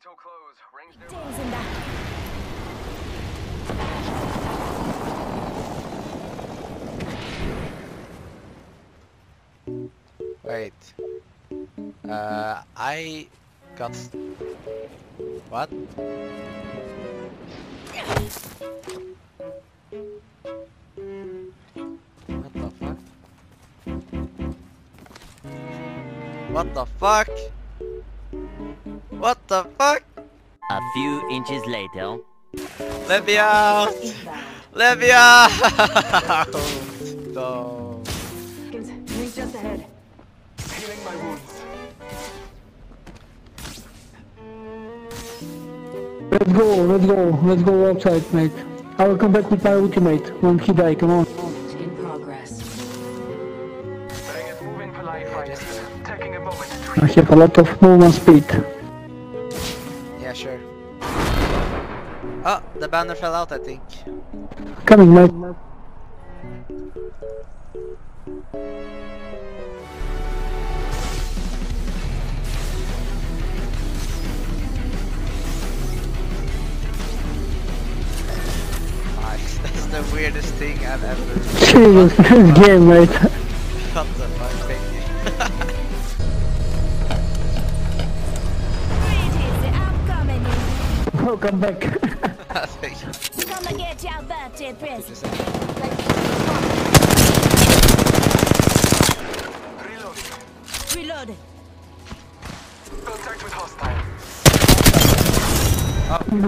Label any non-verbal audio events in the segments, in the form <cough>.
until close. Rings in that. Wait. Uh, I got... What? What the fuck? What the fuck? What the fuck? A few inches later. Let me out! Let me out! no. just ahead. Healing my wounds. Let's go, let's go, let's go outside, mate. I will come back with my ultimate when he die, come on. In progress. Moving for life fighters. A moment I have a lot of movement speed. Yeah, sure. Oh, the banner fell out, I think. Coming, mate. Nice. <laughs> That's the weirdest thing I've ever. Jesus, this game, mate. <laughs> What the fuck? <laughs> Oh, come back. <laughs> Thank you. Come and get your birthday present. Just- reloading. Contact with hostile.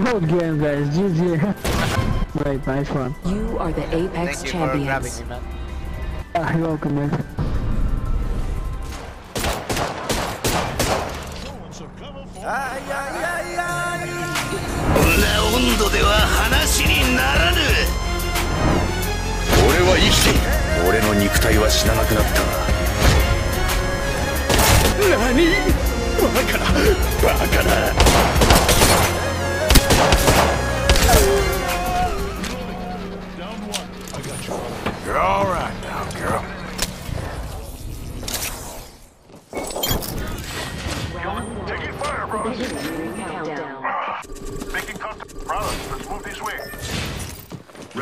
Good game, guys. GG. Great, nice one. You are the Apex Thank you for grabbing champions. me, man. Ah, you're welcome, mate. Ay, ay, ay, ay. 温度では話にならぬ。俺は生きている。俺の肉体は死ななくなった。何？バカだバカだ You're all right now, girl.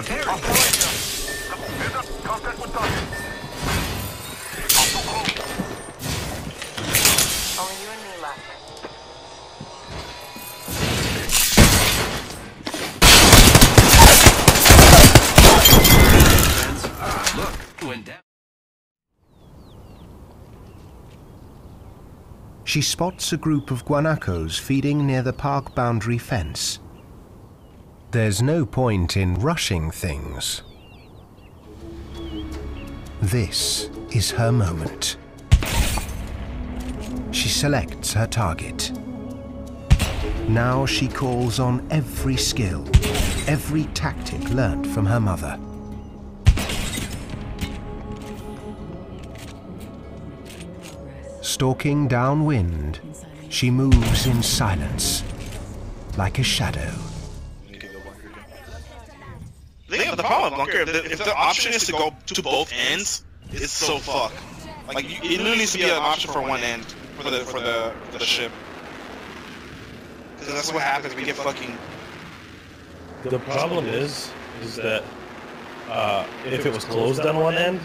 Repair Heads up. Contact with target. Hostile. Only you and me left. Went down. She spots a group of guanacos feeding near the park boundary fence. There's no point in rushing things. This is her moment. She selects her target. Now she calls on every skill, every tactic learnt from her mother. Stalking downwind, she moves in silence, like a shadow. The thing the problem with bunker, if the, if the option is to go to both ends, it's so fucked. Like you, it literally needs to be an option for one end for the for the for the ship. Because that's what happens. We get fucking. The problem is, is that uh, if it was closed on one end,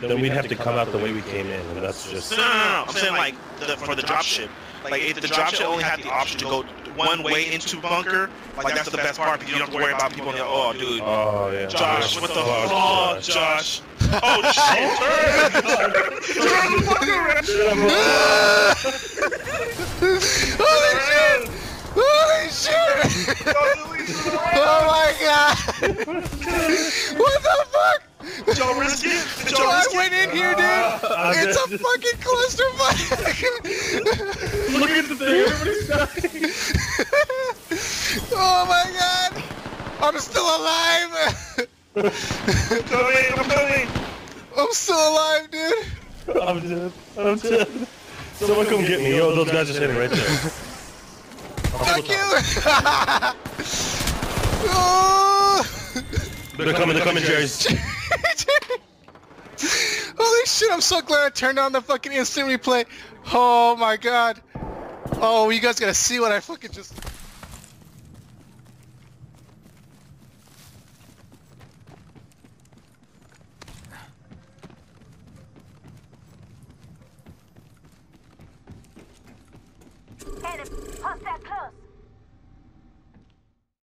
then we'd have to come out the way we came in, and that's just. No, no, no, no. I'm saying like the, for the drop ship. Like if the drop ship only had the option to go one way into bunker, like that's the best part because you don't have to worry about people. Oh, dude. Oh yeah. Josh, what the Oh, fuck, Josh? Oh <laughs> shit! Turn! Turn the fuck around! Holy shit! Holy shit! oh my god! what the fuck? Joe Risky? Joe, Joe I Risky? went in here, dude. Uh, it's a fucking clusterfuck. Look at the thing. Everybody's dying. oh my god! I'm still alive. Coming, I'm coming! I'm still alive, dude. I'm dead. I'm dead. Someone come get me. Yo, those guys are standing right there. Fuck you! <laughs> <laughs> oh! They're coming. They're coming, Jerry's. <laughs> <laughs> Holy shit, I'm so glad I turned on the fucking instant replay. Oh my god. Oh, you guys gotta see what I fucking just... Hostile close.